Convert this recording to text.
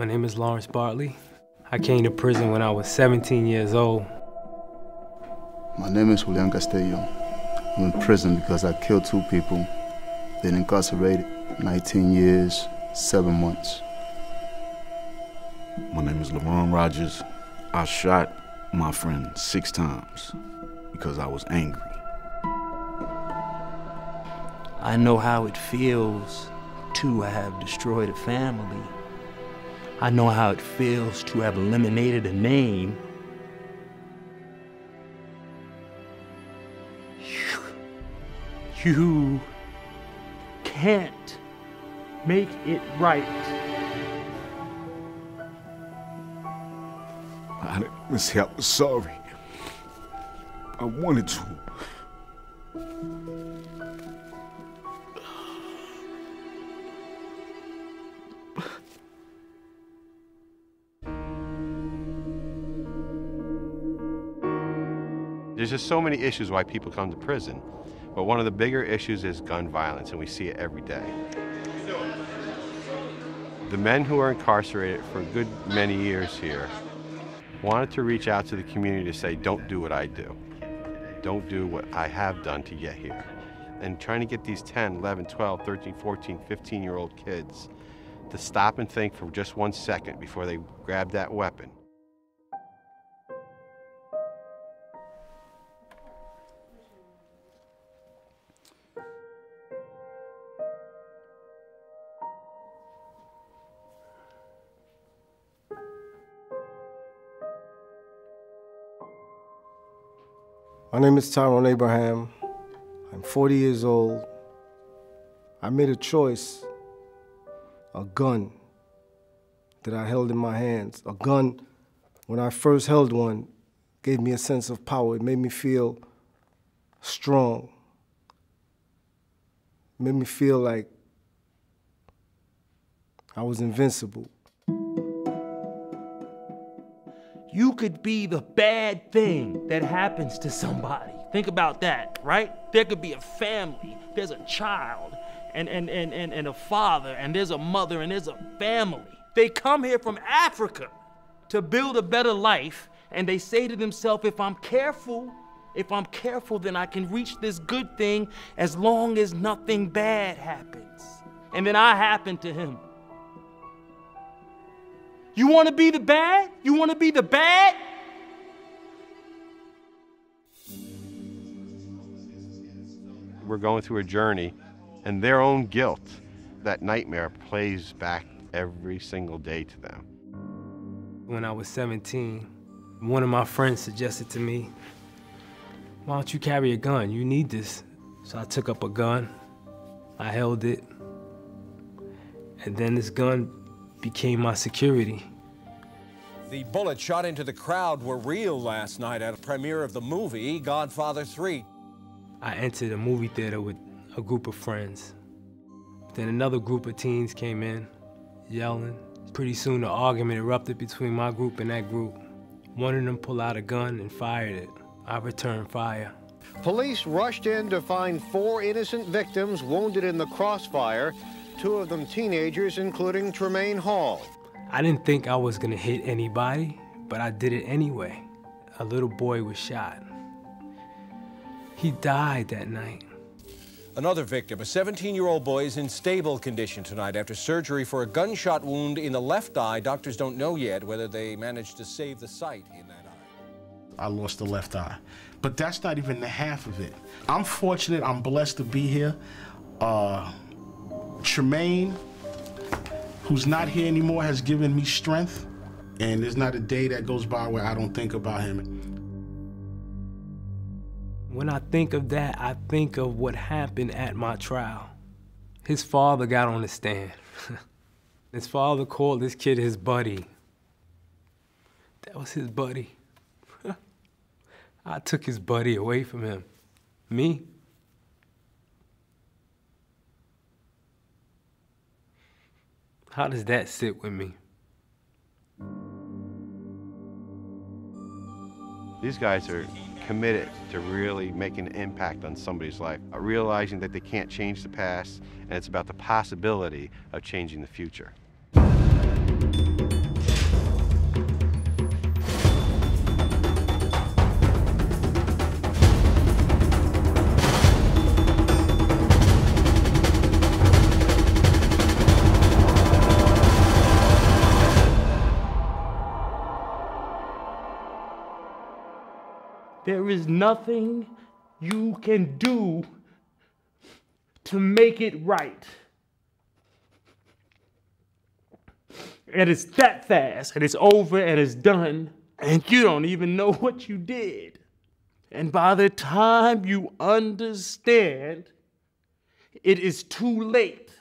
My name is Lawrence Bartley. I came to prison when I was 17 years old. My name is Julian Castillo. I'm in prison because I killed two people, been incarcerated 19 years, 7 months. My name is LeBron Rogers. I shot my friend six times because I was angry. I know how it feels to have destroyed a family. I know how it feels to have eliminated a name. You, you can't make it right. I didn't sorry. I wanted to. There's just so many issues why people come to prison. But one of the bigger issues is gun violence, and we see it every day. The men who are incarcerated for a good many years here wanted to reach out to the community to say, don't do what I do. Don't do what I have done to get here. And trying to get these 10, 11, 12, 13, 14, 15 year old kids to stop and think for just one second before they grab that weapon. My name is Tyrone Abraham. I'm 40 years old. I made a choice, a gun that I held in my hands. A gun, when I first held one, gave me a sense of power. It made me feel strong. It made me feel like I was invincible. You could be the bad thing that happens to somebody. Think about that, right? There could be a family, there's a child, and, and, and, and, and a father, and there's a mother, and there's a family. They come here from Africa to build a better life, and they say to themselves, if I'm careful, if I'm careful, then I can reach this good thing as long as nothing bad happens. And then I happen to him. You want to be the bad? You want to be the bad? We're going through a journey, and their own guilt, that nightmare, plays back every single day to them. When I was 17, one of my friends suggested to me, why don't you carry a gun? You need this. So I took up a gun, I held it, and then this gun became my security. The bullets shot into the crowd were real last night at a premiere of the movie Godfather 3. I entered a movie theater with a group of friends. Then another group of teens came in, yelling. Pretty soon, the argument erupted between my group and that group. One of them pulled out a gun and fired it. I returned fire. Police rushed in to find four innocent victims wounded in the crossfire, two of them teenagers, including Tremaine Hall. I didn't think I was gonna hit anybody, but I did it anyway. A little boy was shot. He died that night. Another victim, a 17-year-old boy, is in stable condition tonight after surgery for a gunshot wound in the left eye. Doctors don't know yet whether they managed to save the sight in that eye. I lost the left eye. But that's not even the half of it. I'm fortunate, I'm blessed to be here. Uh, Tremaine, who's not here anymore, has given me strength. And there's not a day that goes by where I don't think about him. When I think of that, I think of what happened at my trial. His father got on the stand. his father called this kid his buddy. That was his buddy. I took his buddy away from him. Me? How does that sit with me? These guys are committed to really making an impact on somebody's life, uh, realizing that they can't change the past, and it's about the possibility of changing the future. There is nothing you can do to make it right. And it's that fast, and it's over, and it's done, and you don't even know what you did. And by the time you understand, it is too late.